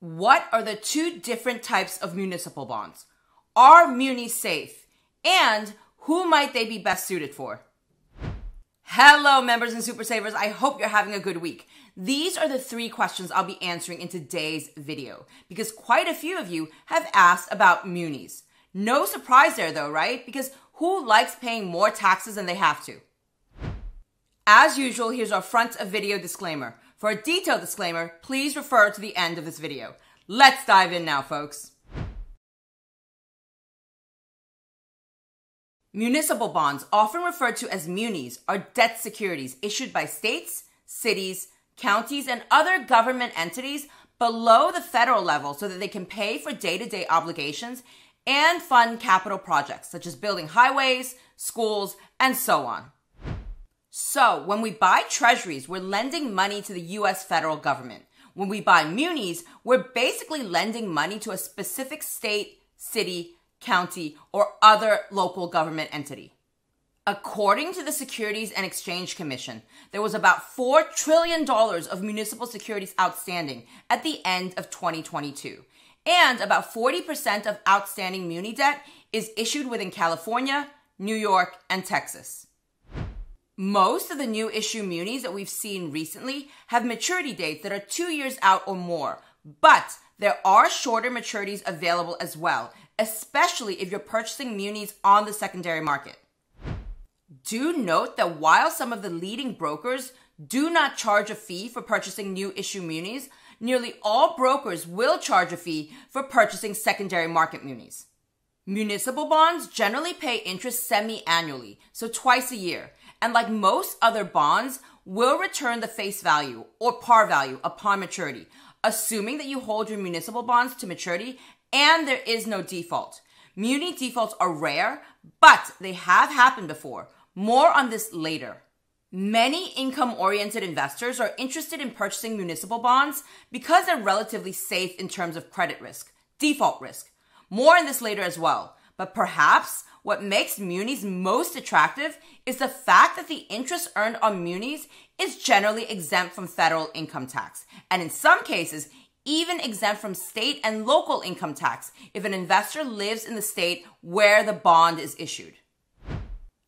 What are the two different types of municipal bonds? Are munis safe? And who might they be best suited for? Hello, members and super savers. I hope you're having a good week. These are the three questions I'll be answering in today's video because quite a few of you have asked about munis. No surprise there though, right? Because who likes paying more taxes than they have to? As usual, here's our front of video disclaimer. For a detailed disclaimer, please refer to the end of this video. Let's dive in now, folks. Municipal bonds, often referred to as munis, are debt securities issued by states, cities, counties, and other government entities below the federal level so that they can pay for day to day obligations and fund capital projects such as building highways, schools, and so on. So, when we buy treasuries, we're lending money to the US federal government. When we buy munis, we're basically lending money to a specific state, city, county, or other local government entity. According to the Securities and Exchange Commission, there was about $4 trillion of municipal securities outstanding at the end of 2022. And about 40% of outstanding muni debt is issued within California, New York, and Texas. Most of the new issue munis that we've seen recently have maturity dates that are two years out or more, but there are shorter maturities available as well, especially if you're purchasing munis on the secondary market. Do note that while some of the leading brokers do not charge a fee for purchasing new issue munis, nearly all brokers will charge a fee for purchasing secondary market munis. Municipal bonds generally pay interest semi annually, so twice a year, and like most other bonds, will return the face value or par value upon maturity, assuming that you hold your municipal bonds to maturity and there is no default. Muni defaults are rare, but they have happened before. More on this later. Many income oriented investors are interested in purchasing municipal bonds because they're relatively safe in terms of credit risk, default risk. More on this later as well. But perhaps what makes munis most attractive is the fact that the interest earned on munis is generally exempt from federal income tax, and in some cases, even exempt from state and local income tax if an investor lives in the state where the bond is issued.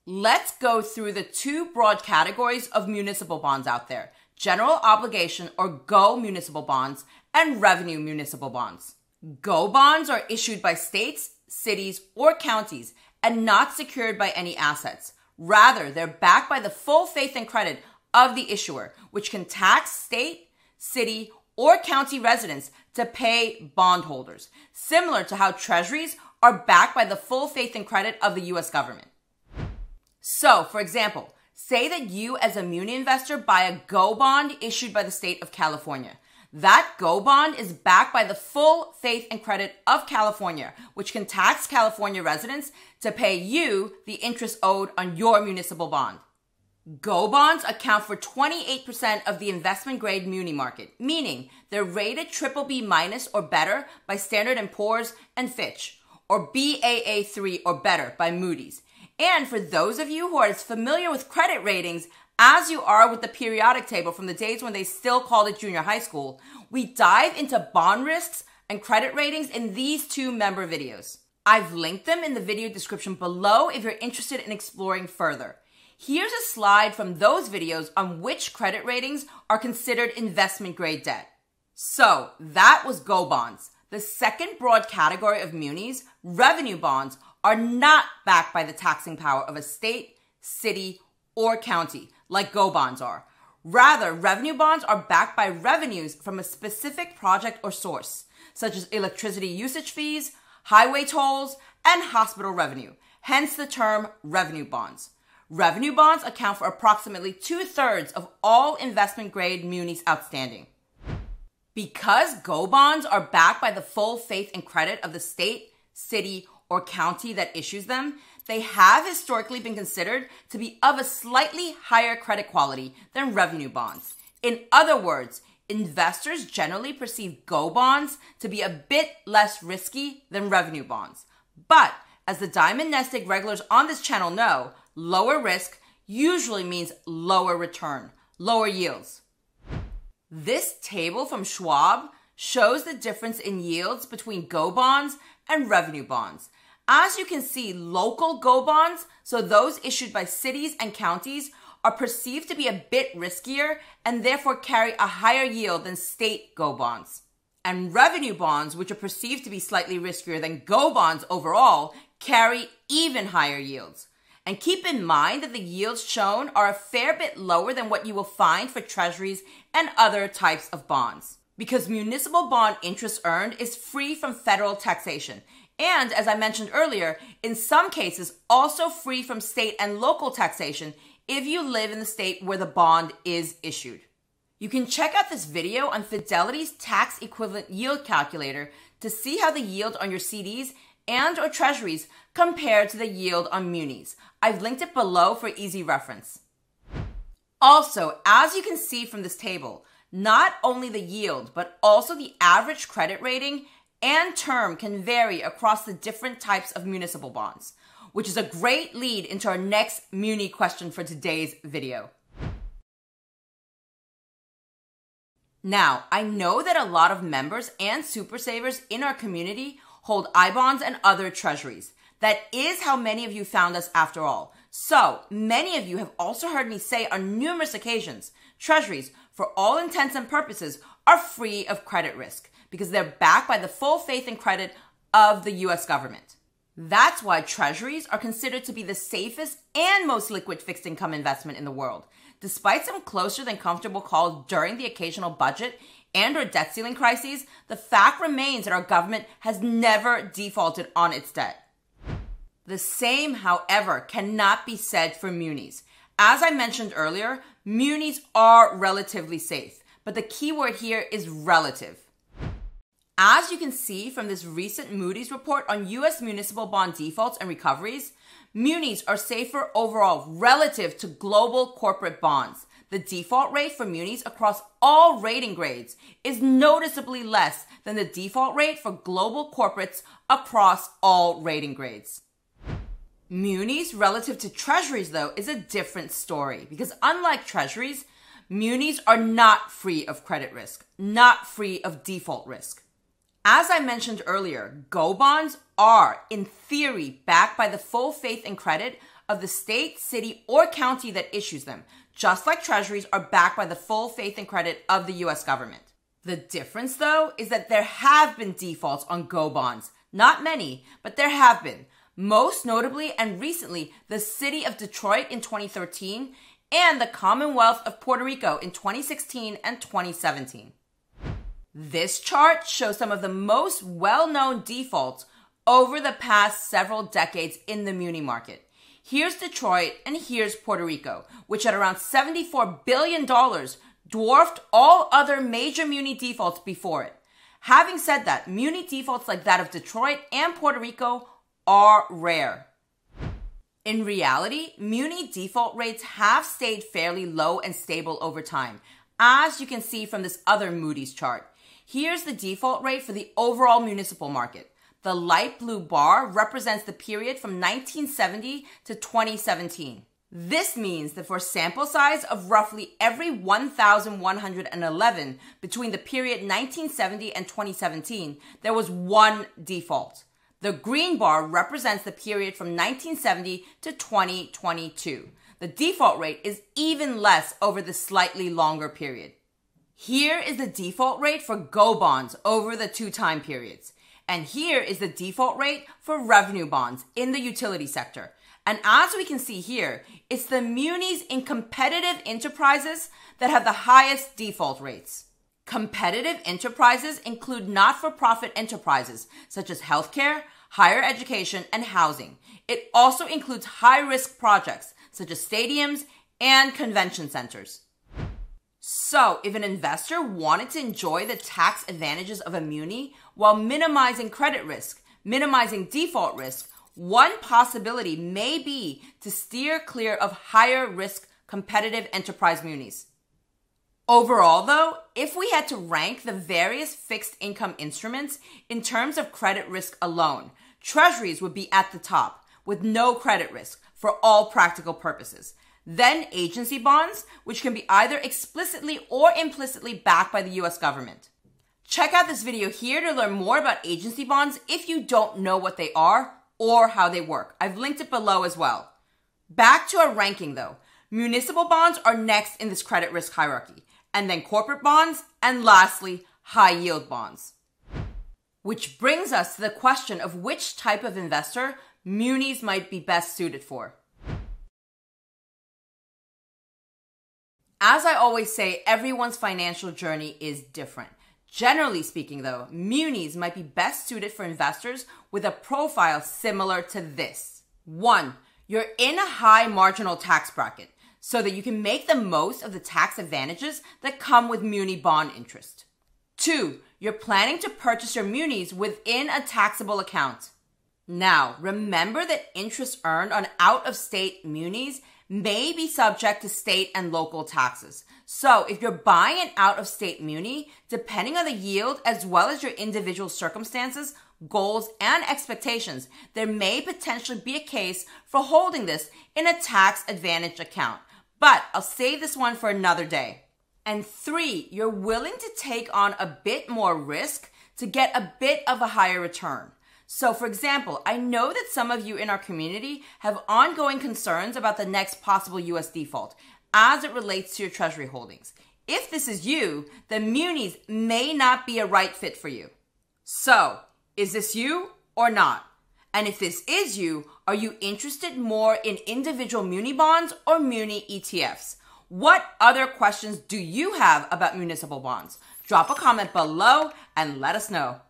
Let's go through the two broad categories of municipal bonds out there general obligation or GO municipal bonds and revenue municipal bonds. GO bonds are issued by states, cities, or counties and not secured by any assets. Rather, they're backed by the full faith and credit of the issuer, which can tax state, city, or county residents to pay bondholders, similar to how treasuries are backed by the full faith and credit of the US government. So, for example, say that you as a muni investor buy a GO bond issued by the state of California. That GO bond is backed by the full faith and credit of California, which can tax California residents to pay you the interest owed on your municipal bond. GO bonds account for 28% of the investment grade muni market, meaning they're rated triple B minus or better by Standard & Poor's and Fitch, or Baa3 or better by Moody's. And for those of you who are as familiar with credit ratings as you are with the periodic table from the days when they still called it junior high school, we dive into bond risks and credit ratings in these two member videos. I've linked them in the video description below if you're interested in exploring further. Here's a slide from those videos on which credit ratings are considered investment grade debt. So that was Go bonds. The second broad category of munis, revenue bonds, are not backed by the taxing power of a state, city, or county, like Go bonds are. Rather, revenue bonds are backed by revenues from a specific project or source, such as electricity usage fees, highway tolls, and hospital revenue, hence the term revenue bonds. Revenue bonds account for approximately two thirds of all investment grade munis outstanding. Because Go bonds are backed by the full faith and credit of the state, city, or county that issues them, they have historically been considered to be of a slightly higher credit quality than revenue bonds. In other words, investors generally perceive Go bonds to be a bit less risky than revenue bonds. But as the Diamond Nest Egg regulars on this channel know, Lower risk usually means lower return, lower yields. This table from Schwab shows the difference in yields between go bonds and revenue bonds. As you can see, local go bonds, so those issued by cities and counties, are perceived to be a bit riskier and therefore carry a higher yield than state go bonds. And revenue bonds, which are perceived to be slightly riskier than go bonds overall, carry even higher yields. And keep in mind that the yields shown are a fair bit lower than what you will find for treasuries and other types of bonds. Because municipal bond interest earned is free from federal taxation. And as I mentioned earlier, in some cases, also free from state and local taxation if you live in the state where the bond is issued. You can check out this video on Fidelity's tax equivalent yield calculator to see how the yield on your CDs and or treasuries compare to the yield on munis. I've linked it below for easy reference. Also, as you can see from this table, not only the yield, but also the average credit rating and term can vary across the different types of municipal bonds, which is a great lead into our next Muni question for today's video. Now, I know that a lot of members and super savers in our community hold I bonds and other treasuries. That is how many of you found us after all. So, many of you have also heard me say on numerous occasions treasuries, for all intents and purposes, are free of credit risk because they're backed by the full faith and credit of the US government. That's why treasuries are considered to be the safest and most liquid fixed income investment in the world. Despite some closer than comfortable calls during the occasional budget and or debt ceiling crises, the fact remains that our government has never defaulted on its debt. The same, however, cannot be said for munis. As I mentioned earlier, munis are relatively safe, but the key word here is relative. As you can see from this recent Moody's report on US municipal bond defaults and recoveries, munis are safer overall relative to global corporate bonds. The default rate for munis across all rating grades is noticeably less than the default rate for global corporates across all rating grades. Munis relative to treasuries, though, is a different story because unlike treasuries, munis are not free of credit risk, not free of default risk. As I mentioned earlier, Go bonds are, in theory, backed by the full faith and credit of the state, city, or county that issues them, just like treasuries are backed by the full faith and credit of the US government. The difference, though, is that there have been defaults on Go bonds. Not many, but there have been. Most notably and recently, the city of Detroit in 2013 and the Commonwealth of Puerto Rico in 2016 and 2017. This chart shows some of the most well known defaults over the past several decades in the muni market. Here's Detroit and here's Puerto Rico, which at around $74 billion dwarfed all other major muni defaults before it. Having said that, muni defaults like that of Detroit and Puerto Rico are rare. In reality, muni default rates have stayed fairly low and stable over time, as you can see from this other Moody's chart. Here's the default rate for the overall municipal market. The light blue bar represents the period from 1970 to 2017. This means that for sample size of roughly every 1,111 between the period 1970 and 2017, there was one default. The green bar represents the period from 1970 to 2022. The default rate is even less over the slightly longer period. Here is the default rate for Go bonds over the two time periods. And here is the default rate for revenue bonds in the utility sector. And as we can see here, it's the munis in competitive enterprises that have the highest default rates. Competitive enterprises include not for profit enterprises such as healthcare, higher education, and housing. It also includes high risk projects such as stadiums and convention centers. So, if an investor wanted to enjoy the tax advantages of a muni while minimizing credit risk, minimizing default risk, one possibility may be to steer clear of higher risk competitive enterprise munis. Overall, though, if we had to rank the various fixed income instruments in terms of credit risk alone, treasuries would be at the top with no credit risk for all practical purposes. Then agency bonds, which can be either explicitly or implicitly backed by the US government. Check out this video here to learn more about agency bonds if you don't know what they are or how they work. I've linked it below as well. Back to our ranking though. Municipal bonds are next in this credit risk hierarchy, and then corporate bonds, and lastly, high yield bonds. Which brings us to the question of which type of investor munis might be best suited for. As I always say, everyone's financial journey is different. Generally speaking, though, munis might be best suited for investors with a profile similar to this. One, you're in a high marginal tax bracket so that you can make the most of the tax advantages that come with muni bond interest. Two, you're planning to purchase your munis within a taxable account. Now, remember that interest earned on out of state munis may be subject to state and local taxes. So, if you're buying an out of state muni, depending on the yield as well as your individual circumstances, goals, and expectations, there may potentially be a case for holding this in a tax advantage account. But I'll save this one for another day. And three, you're willing to take on a bit more risk to get a bit of a higher return. So, for example, I know that some of you in our community have ongoing concerns about the next possible US default as it relates to your treasury holdings. If this is you, then munis may not be a right fit for you. So, is this you or not? And if this is you, are you interested more in individual muni bonds or muni ETFs? What other questions do you have about municipal bonds? Drop a comment below and let us know.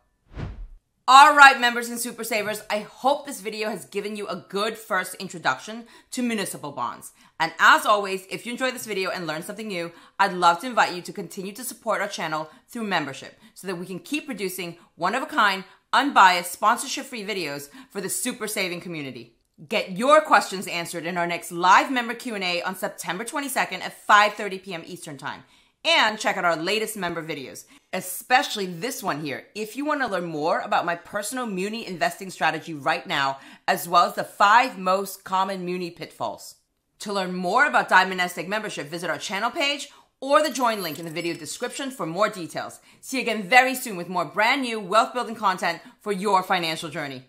All right, members and super savers, I hope this video has given you a good first introduction to municipal bonds. And as always, if you enjoyed this video and learned something new, I'd love to invite you to continue to support our channel through membership so that we can keep producing one of a kind, unbiased, sponsorship free videos for the super saving community. Get your questions answered in our next live member Q&A on September 22nd at 5:30 p.m. Eastern Time and check out our latest member videos, especially this one here. If you want to learn more about my personal Muni investing strategy right now, as well as the five most common Muni pitfalls. To learn more about Diamond Egg membership, visit our channel page or the join link in the video description for more details. See you again very soon with more brand new wealth building content for your financial journey.